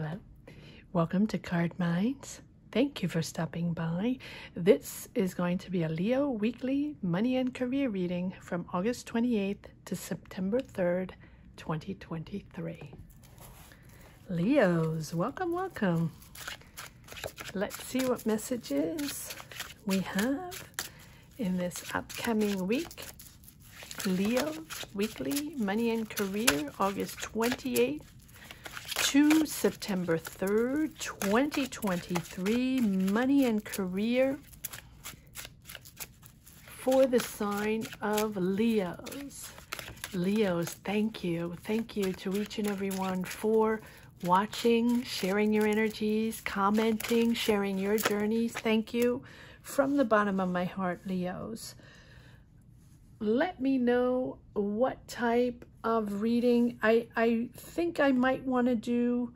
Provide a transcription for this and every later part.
Hello. Welcome to Card Minds. Thank you for stopping by. This is going to be a Leo weekly money and career reading from August 28th to September 3rd, 2023. Leos, welcome, welcome. Let's see what messages we have in this upcoming week. Leo weekly money and career, August 28th to September 3rd, 2023, money and career for the sign of Leos. Leos, thank you. Thank you to each and every one for watching, sharing your energies, commenting, sharing your journeys. Thank you from the bottom of my heart, Leos. Let me know what type of reading. I, I think I might want to do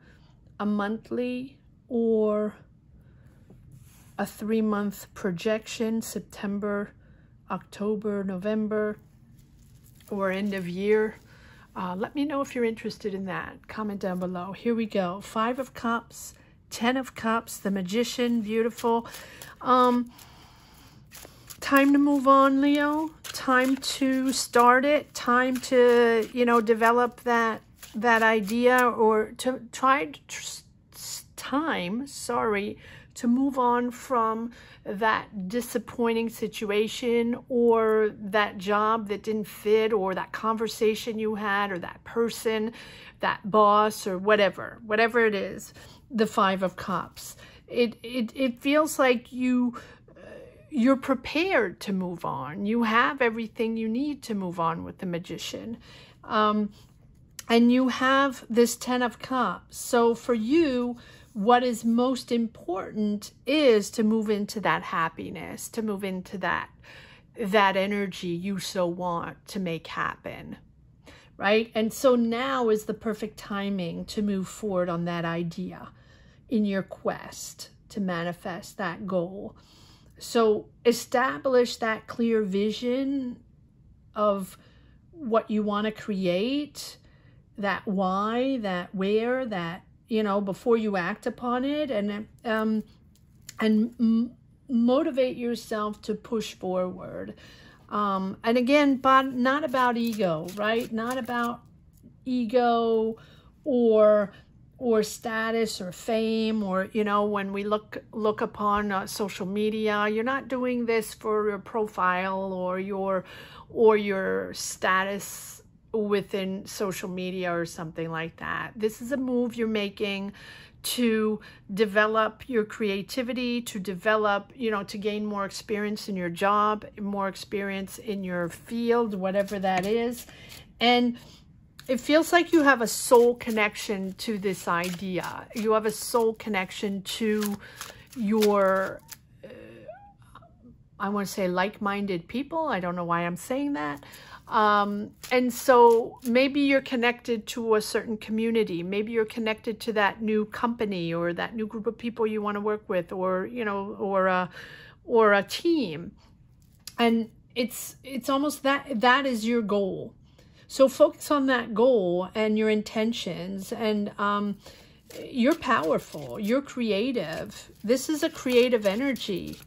a monthly or a three-month projection, September, October, November, or end of year. Uh, let me know if you're interested in that. Comment down below. Here we go. Five of Cups, Ten of Cups, the Magician, beautiful. Um, time to move on, Leo. Time to start it. Time to, you know, develop that that idea or to try time, sorry, to move on from that disappointing situation or that job that didn't fit or that conversation you had or that person, that boss or whatever, whatever it is, the Five of Cups. It, it, it feels like you you're prepared to move on. You have everything you need to move on with the magician. Um, and you have this Ten of Cups. So for you, what is most important is to move into that happiness, to move into that, that energy you so want to make happen. Right? And so now is the perfect timing to move forward on that idea in your quest to manifest that goal. So establish that clear vision of what you want to create, that why, that where, that, you know, before you act upon it and, um, and motivate yourself to push forward. Um, and again, but not about ego, right? Not about ego or or status or fame or you know when we look look upon uh, social media you're not doing this for your profile or your or your status within social media or something like that. This is a move you're making to develop your creativity to develop you know to gain more experience in your job more experience in your field whatever that is. And it feels like you have a soul connection to this idea. You have a soul connection to your, uh, I want to say like-minded people. I don't know why I'm saying that. Um, and so maybe you're connected to a certain community. Maybe you're connected to that new company or that new group of people you want to work with or, you know, or a, or a team. And it's, it's almost that, that is your goal so focus on that goal and your intentions and um, you're powerful. You're creative. This is a creative energy,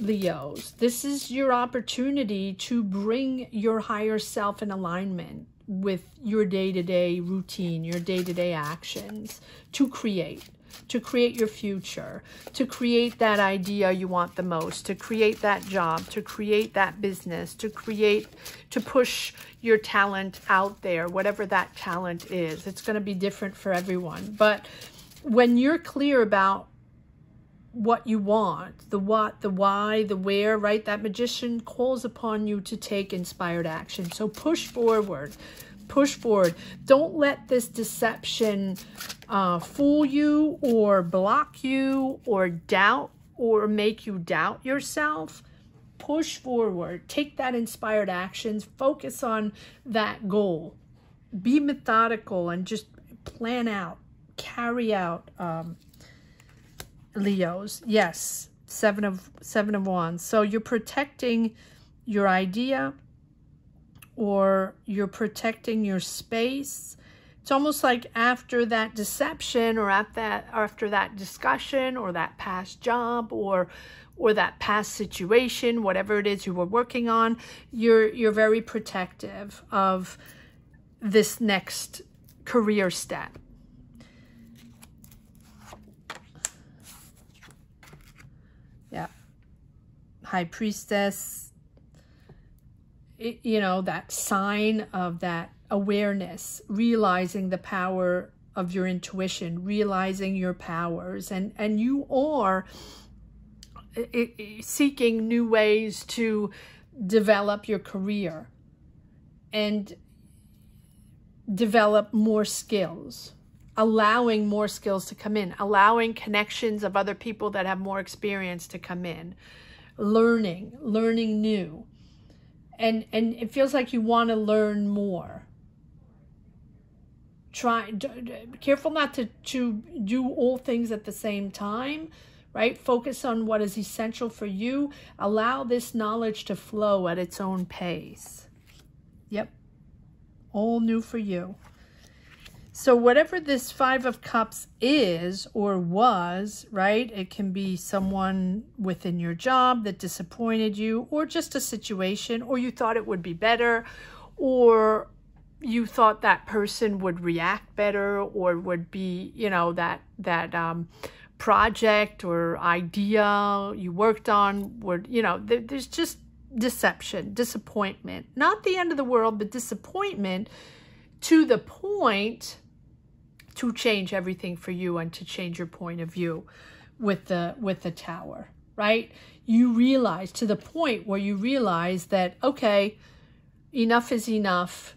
Leos. This is your opportunity to bring your higher self in alignment with your day-to-day -day routine, your day-to-day -day actions to create to create your future, to create that idea you want the most, to create that job, to create that business, to create, to push your talent out there, whatever that talent is. It's going to be different for everyone. But when you're clear about what you want, the what, the why, the where, right? That magician calls upon you to take inspired action. So push forward push forward. Don't let this deception uh, fool you or block you or doubt or make you doubt yourself. Push forward. Take that inspired actions. Focus on that goal. Be methodical and just plan out, carry out um, Leos. Yes, seven of seven of wands. So you're protecting your idea, or you're protecting your space, It's almost like after that deception or at that after that discussion or that past job or or that past situation, whatever it is you were working on, you're you're very protective of this next career step. Yeah. High priestess, it, you know, that sign of that awareness, realizing the power of your intuition, realizing your powers, and, and you are eh, eh, seeking new ways to develop your career and develop more skills, allowing more skills to come in, allowing connections of other people that have more experience to come in, learning, learning new. And, and it feels like you want to learn more try careful not to to do all things at the same time right? Focus on what is essential for you. Allow this knowledge to flow at its own pace. Yep. All new for you. So whatever this five of cups is or was right? It can be someone within your job that disappointed you or just a situation or you thought it would be better or you thought that person would react better or would be, you know, that that um, project or idea you worked on would, you know, there, there's just deception, disappointment. Not the end of the world, but disappointment to the point to change everything for you and to change your point of view with the with the tower, right? You realize to the point where you realize that okay, enough is enough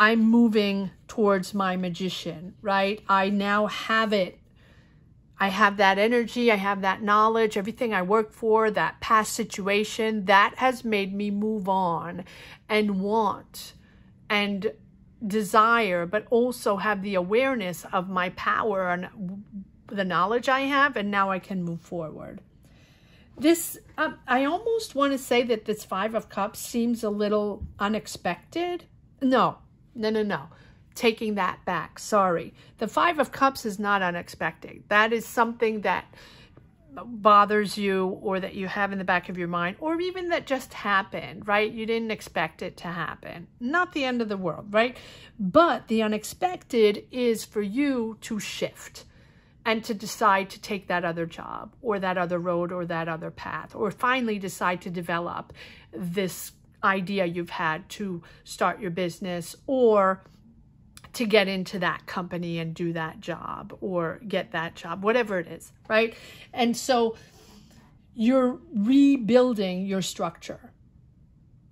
I'm moving towards my magician, right? I now have it. I have that energy, I have that knowledge, everything I worked for, that past situation, that has made me move on and want and desire, but also have the awareness of my power and the knowledge I have, and now I can move forward. This, um, I almost want to say that this Five of Cups seems a little unexpected. No, no, no, no. Taking that back. Sorry. The Five of Cups is not unexpected. That is something that bothers you or that you have in the back of your mind or even that just happened, right? You didn't expect it to happen. Not the end of the world, right? But the unexpected is for you to shift and to decide to take that other job or that other road or that other path or finally decide to develop this idea you've had to start your business or to get into that company and do that job or get that job, whatever it is, right? And so you're rebuilding your structure.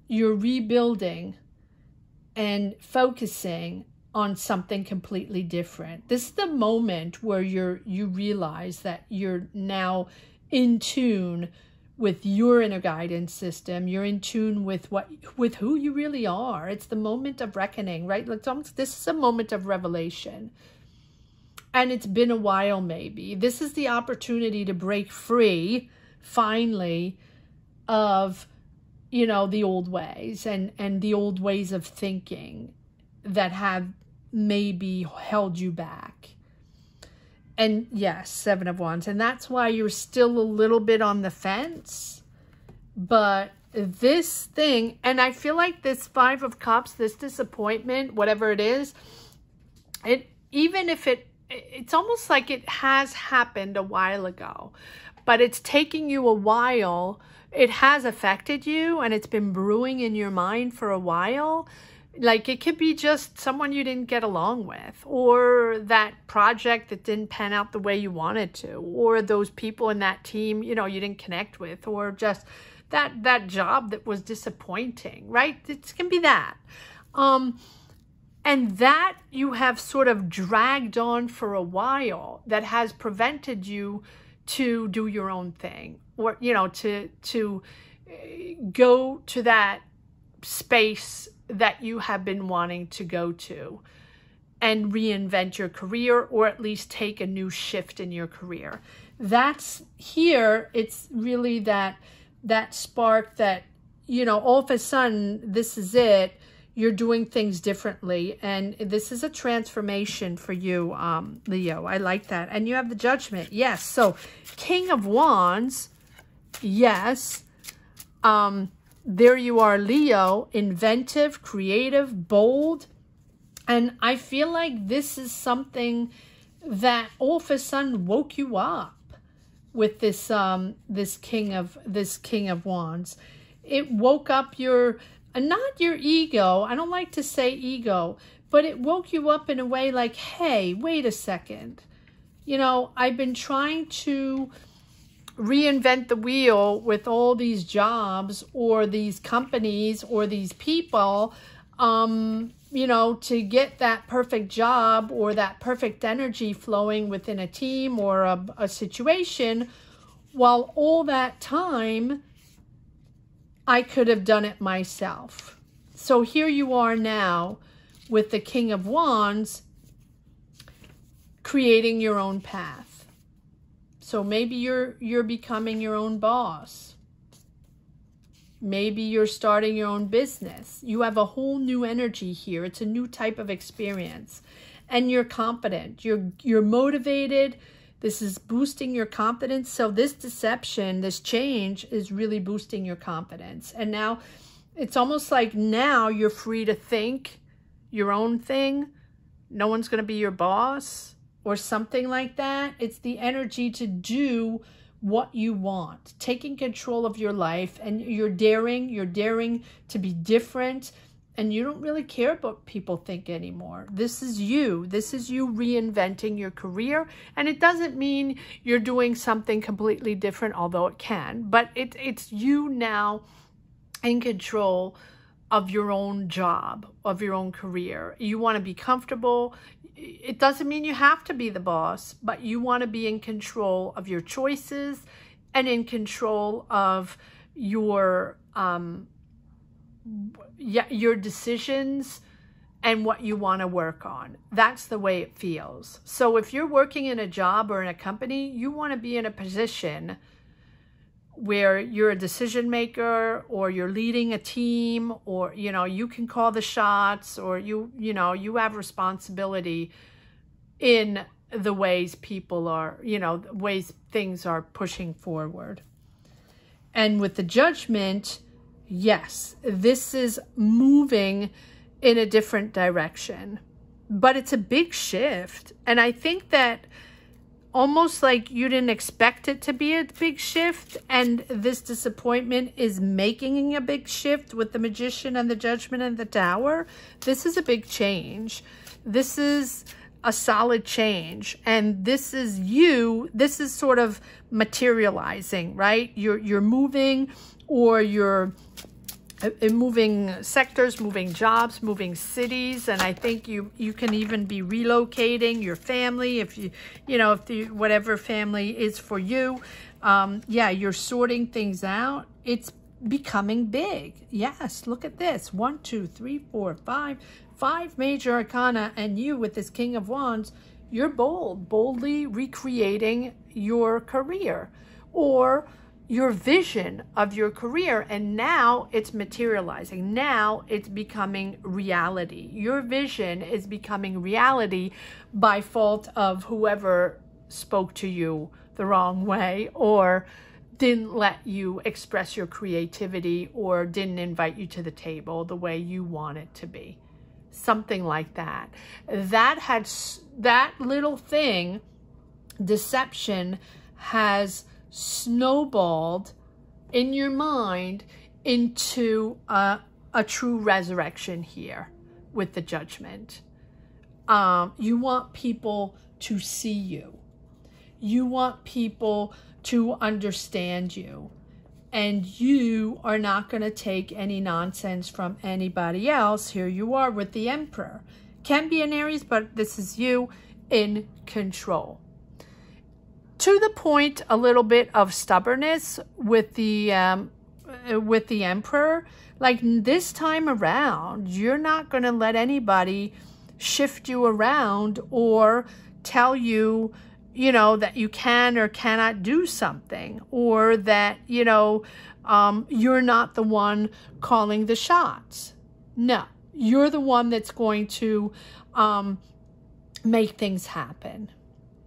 You're rebuilding and focusing on something completely different. This is the moment where you're you realize that you're now in tune with your inner guidance system you're in tune with what with who you really are. It's the moment of reckoning right? Like this is a moment of revelation. And it's been a while maybe. This is the opportunity to break free finally of you know the old ways and and the old ways of thinking that have maybe held you back and yes, Seven of Wands. And that's why you're still a little bit on the fence. But this thing, and I feel like this Five of Cups, this disappointment, whatever it is, it even if it, it's almost like it has happened a while ago. But it's taking you a while. It has affected you and it's been brewing in your mind for a while like it could be just someone you didn't get along with or that project that didn't pan out the way you wanted to or those people in that team you know you didn't connect with or just that that job that was disappointing right? It can be that. Um and that you have sort of dragged on for a while that has prevented you to do your own thing or you know to to eh, go to that space that you have been wanting to go to and reinvent your career or at least take a new shift in your career. That's here, it's really that that spark that, you know, all of a sudden this is it. you're doing things differently. And this is a transformation for you, um, Leo. I like that. And you have the judgment. Yes. So King of Wands. Yes. Um, there you are, Leo. Inventive, creative, bold. And I feel like this is something that all of a sudden woke you up with this um this king of this king of wands it woke up your not your ego. I don't like to say ego, but it woke you up in a way like, hey, wait a second. You know, I've been trying to reinvent the wheel with all these jobs or these companies or these people, um, you know, to get that perfect job or that perfect energy flowing within a team or a, a situation, while all that time I could have done it myself. So here you are now with the King of Wands creating your own path. So maybe you're you're becoming your own boss. Maybe you're starting your own business. You have a whole new energy here. It's a new type of experience. And you're confident. You're you're motivated this is boosting your confidence. So this deception, this change is really boosting your confidence. And now it's almost like now you're free to think your own thing. No one's going to be your boss or something like that. It's the energy to do what you want, taking control of your life and you're daring, you're daring to be different and you don't really care what people think anymore. This is you. This is you reinventing your career. And it doesn't mean you're doing something completely different, although it can. But it, it's you now in control of your own job, of your own career. You want to be comfortable. It doesn't mean you have to be the boss, but you want to be in control of your choices and in control of your um, your decisions and what you want to work on. That's the way it feels. So if you're working in a job or in a company, you want to be in a position where you're a decision maker or you're leading a team or you know you can call the shots or you you know you have responsibility in the ways people are you know ways things are pushing forward and with the judgment yes, this is moving in a different direction. But it's a big shift. And I think that almost like you didn't expect it to be a big shift and this disappointment is making a big shift with the magician and the judgment and the tower this is a big change. This is a solid change and this is you this is sort of materializing right? You're you're moving or you're uh, moving sectors, moving jobs, moving cities, and I think you you can even be relocating your family if you you know if the whatever family is for you. Um, yeah, you're sorting things out. It's becoming big. Yes, look at this: one, two, three, four, five, five major arcana, and you with this King of Wands, you're bold, boldly recreating your career, or your vision of your career and now it's materializing. Now it's becoming reality. Your vision is becoming reality by fault of whoever spoke to you the wrong way or didn't let you express your creativity or didn't invite you to the table the way you want it to be. Something like that. That had that little thing deception has snowballed in your mind into a, a true resurrection here with the judgment. Um, you want people to see you. You want people to understand you. And you are not going to take any nonsense from anybody else. Here you are with the Emperor. Can be an Aries, but this is you in control to the point a little bit of stubbornness with the um, with the emperor like this time around you're not going to let anybody shift you around or tell you you know that you can or cannot do something or that you know um, you're not the one calling the shots no You're the one that's going to um, make things happen.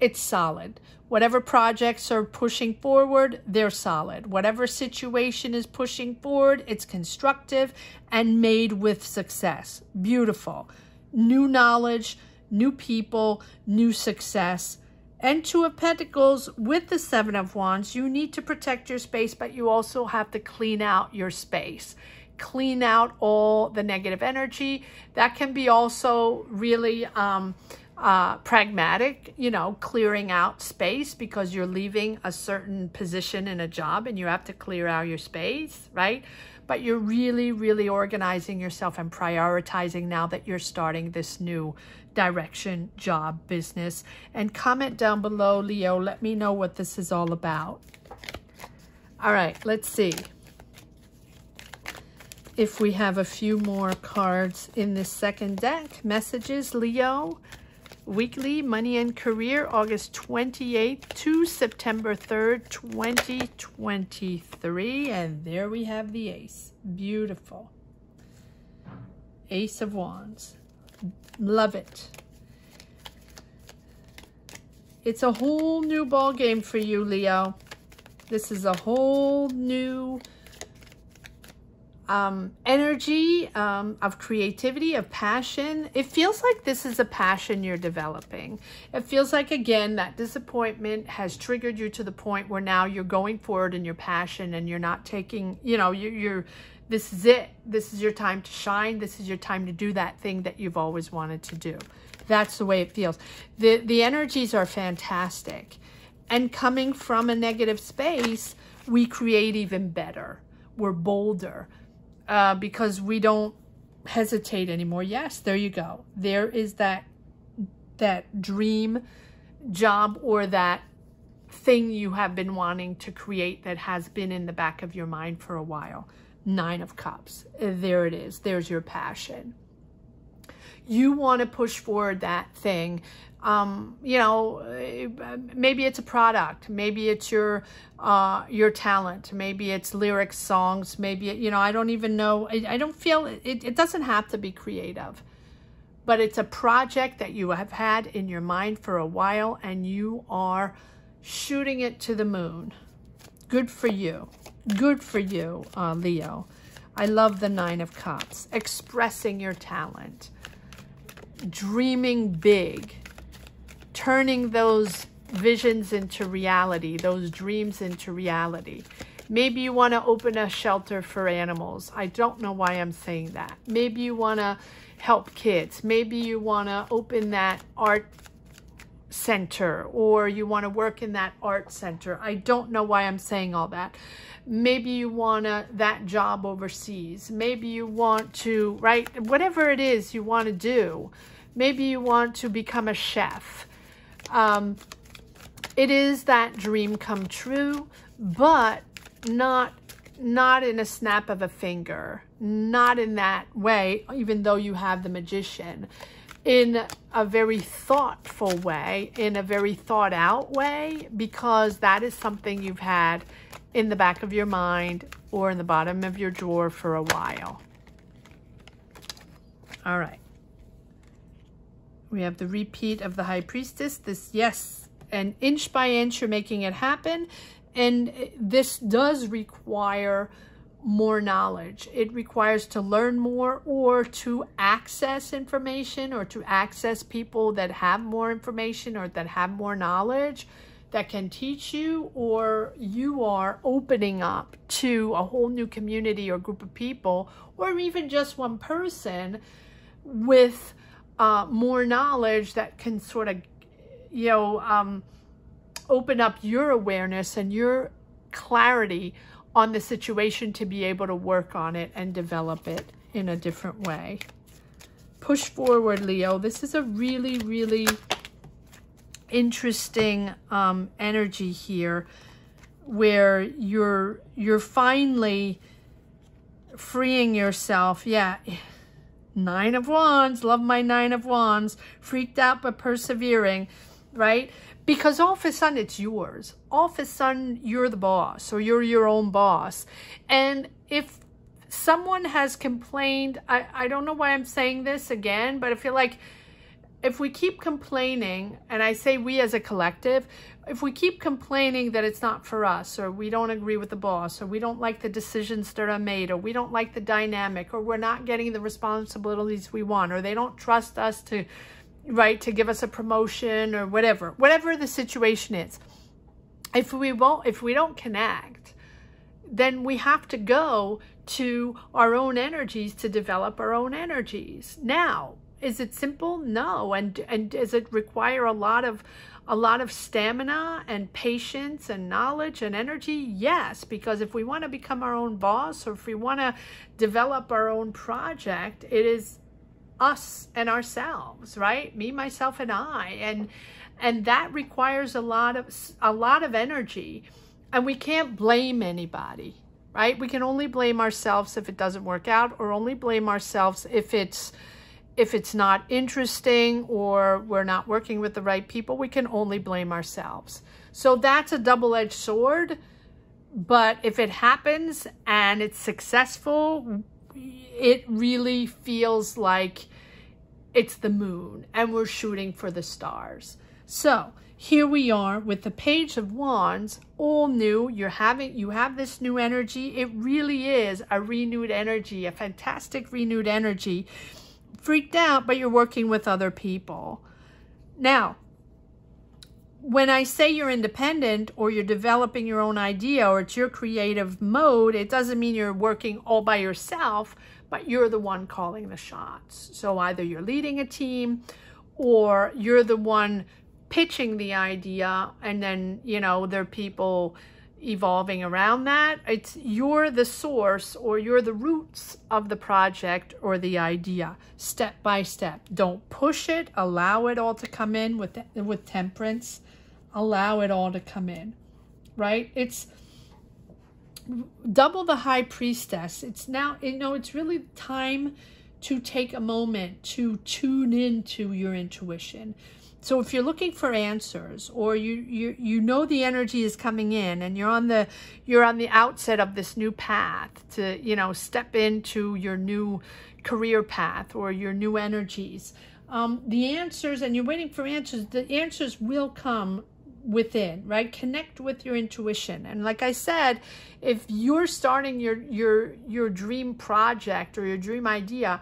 It's solid. Whatever projects are pushing forward, they're solid. Whatever situation is pushing forward, it's constructive and made with success. Beautiful. New knowledge, new people, new success. And Two of Pentacles with the Seven of Wands, you need to protect your space, but you also have to clean out your space. Clean out all the negative energy. That can be also really um, uh, pragmatic, you know, clearing out space because you're leaving a certain position in a job and you have to clear out your space, right? But you're really, really organizing yourself and prioritizing now that you're starting this new direction, job, business. And comment down below, Leo. Let me know what this is all about. All right, let's see if we have a few more cards in this second deck. Messages, Leo. Weekly Money and Career, August 28th to September 3rd, 2023. And there we have the ace. Beautiful. Ace of Wands. Love it. It's a whole new ball game for you, Leo. This is a whole new um, energy um, of creativity, of passion. It feels like this is a passion you're developing. It feels like, again, that disappointment has triggered you to the point where now you're going forward in your passion and you're not taking, you know, you're, you're this is it. This is your time to shine. This is your time to do that thing that you've always wanted to do. That's the way it feels. The, the energies are fantastic. And coming from a negative space, we create even better. We're bolder uh, because we don't hesitate anymore. Yes, there you go. There is that that dream job or that thing you have been wanting to create that has been in the back of your mind for a while. Nine of Cups. There it is. There's your passion. You want to push forward that thing. Um, you know, maybe it's a product. Maybe it's your uh, your talent. Maybe it's lyrics, songs. Maybe, it, you know, I don't even know. I, I don't feel, it, it doesn't have to be creative. But it's a project that you have had in your mind for a while and you are shooting it to the moon. Good for you. Good for you, uh, Leo. I love the Nine of Cups. Expressing your talent. Dreaming big. Turning those visions into reality, those dreams into reality. Maybe you want to open a shelter for animals. I don't know why I'm saying that. Maybe you want to help kids. Maybe you want to open that art center or you want to work in that art center. I don't know why I'm saying all that. Maybe you want to, that job overseas. Maybe you want to, right? Whatever it is you want to do. Maybe you want to become a chef. Um, it is that dream come true, but not not in a snap of a finger, not in that way, even though you have the magician, in a very thoughtful way, in a very thought out way, because that is something you've had in the back of your mind or in the bottom of your drawer for a while. All right. We have the repeat of the High Priestess. This, yes, and inch by inch you're making it happen. And this does require more knowledge. It requires to learn more or to access information or to access people that have more information or that have more knowledge that can teach you or you are opening up to a whole new community or group of people or even just one person with uh, more knowledge that can sort of, you know, um, open up your awareness and your clarity on the situation to be able to work on it and develop it in a different way. Push forward, Leo. This is a really, really interesting um, energy here where you're you're finally freeing yourself. Yeah. Nine of Wands. Love my Nine of Wands. Freaked out but persevering, right? Because all of a sudden it's yours. All of a sudden you're the boss or you're your own boss. And if someone has complained. I, I don't know why I'm saying this again, but I feel like if we keep complaining, and I say we as a collective, if we keep complaining that it's not for us, or we don't agree with the boss, or we don't like the decisions that are made, or we don't like the dynamic, or we're not getting the responsibilities we want, or they don't trust us to, right, to give us a promotion or whatever, whatever the situation is. If we won't, if we don't connect, then we have to go to our own energies to develop our own energies. Now, is it simple? No. And and does it require a lot of a lot of stamina and patience and knowledge and energy? Yes, because if we want to become our own boss or if we want to develop our own project, it is us and ourselves, right? Me, myself, and I. And and that requires a lot of a lot of energy. And we can't blame anybody, right? We can only blame ourselves if it doesn't work out or only blame ourselves if it's if it's not interesting or we're not working with the right people, we can only blame ourselves. So that's a double-edged sword. But if it happens and it's successful, it really feels like it's the moon and we're shooting for the stars. So here we are with the page of wands all new you're having you have this new energy it really is a renewed energy a fantastic renewed energy freaked out, but you're working with other people. Now, when I say you're independent or you're developing your own idea or it's your creative mode, it doesn't mean you're working all by yourself, but you're the one calling the shots. So either you're leading a team or you're the one pitching the idea and then, you know, there are people evolving around that. It's you're the source or you're the roots of the project or the idea step by step. Don't push it. Allow it all to come in with with temperance. Allow it all to come in. Right? It's double the high priestess. It's now you know it's really time to take a moment to tune into your intuition so if you're looking for answers or you, you you know the energy is coming in and you're on the you're on the outset of this new path to you know step into your new career path or your new energies um, the answers and you're waiting for answers the answers will come within right? Connect with your intuition. And like i said if you're starting your your your dream project or your dream idea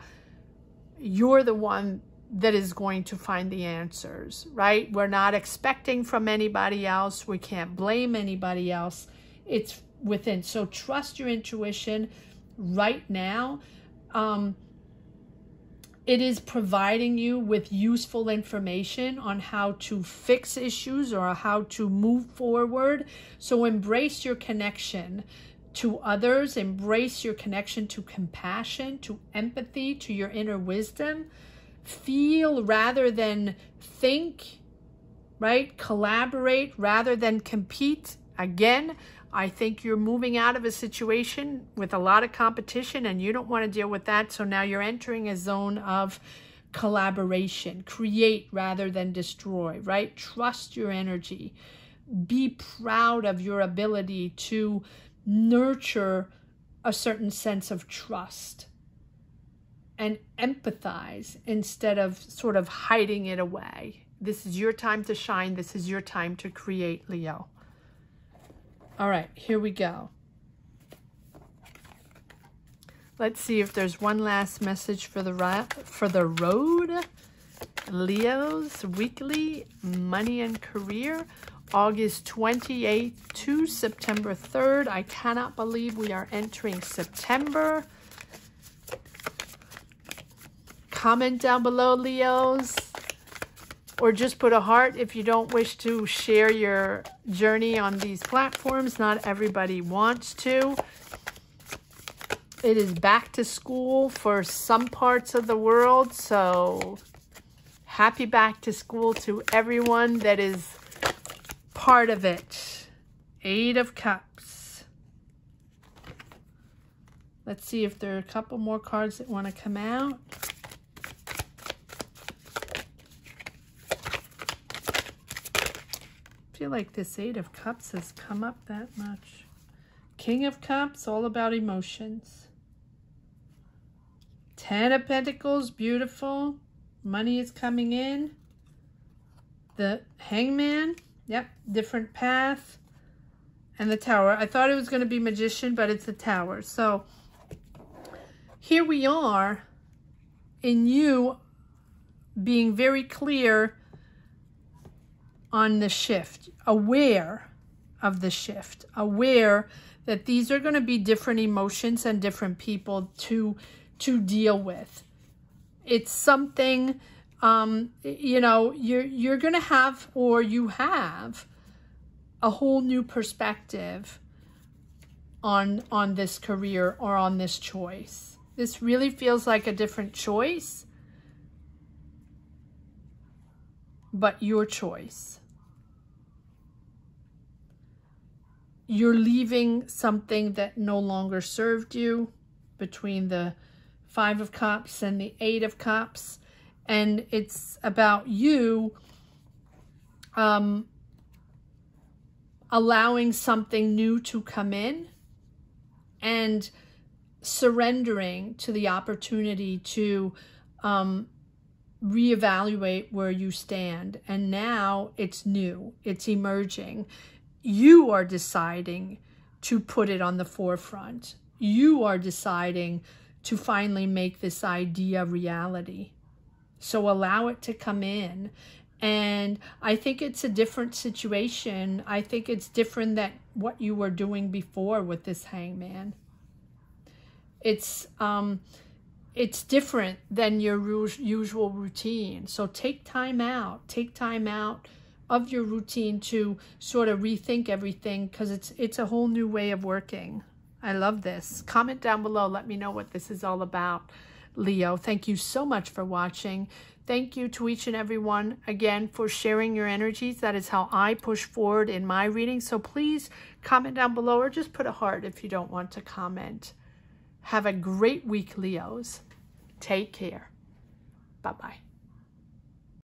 you're the one that is going to find the answers, right? We're not expecting from anybody else. We can't blame anybody else. It's within. So trust your intuition right now. Um, it is providing you with useful information on how to fix issues or how to move forward. So embrace your connection to others, embrace your connection to compassion, to empathy, to your inner wisdom feel rather than think, right? Collaborate rather than compete. Again, I think you're moving out of a situation with a lot of competition and you don't want to deal with that. So now you're entering a zone of collaboration. Create rather than destroy, right? Trust your energy. Be proud of your ability to nurture a certain sense of trust and empathize instead of sort of hiding it away. This is your time to shine. This is your time to create, Leo. All right, here we go. Let's see if there's one last message for the for the road. Leo's weekly money and career, August 28th to September 3rd. I cannot believe we are entering September. Comment down below, Leos. Or just put a heart if you don't wish to share your journey on these platforms. Not everybody wants to. It is back to school for some parts of the world. So happy back to school to everyone that is part of it. Eight of Cups. Let's see if there are a couple more cards that want to come out. Feel like this Eight of Cups has come up that much. King of Cups, all about emotions. Ten of Pentacles, beautiful. Money is coming in. The Hangman, yep, different path. And the Tower. I thought it was going to be Magician, but it's the Tower. So here we are in you being very clear on the shift, aware of the shift, aware that these are going to be different emotions and different people to to deal with. It's something um, you know, you're you're going to have or you have a whole new perspective on on this career or on this choice. This really feels like a different choice, but your choice. You're leaving something that no longer served you between the Five of Cups and the Eight of Cups. And it's about you um, allowing something new to come in and surrendering to the opportunity to um, reevaluate where you stand. And now it's new, it's emerging. You are deciding to put it on the forefront. You are deciding to finally make this idea reality. So allow it to come in. And I think it's a different situation. I think it's different than what you were doing before with this hangman. It's um, it's different than your usual routine. So take time out. Take time out of your routine to sort of rethink everything because it's it's a whole new way of working. I love this. Comment down below. Let me know what this is all about, Leo. Thank you so much for watching. Thank you to each and every one, again, for sharing your energies. That is how I push forward in my reading. So please comment down below or just put a heart if you don't want to comment. Have a great week, Leos. Take care. Bye-bye.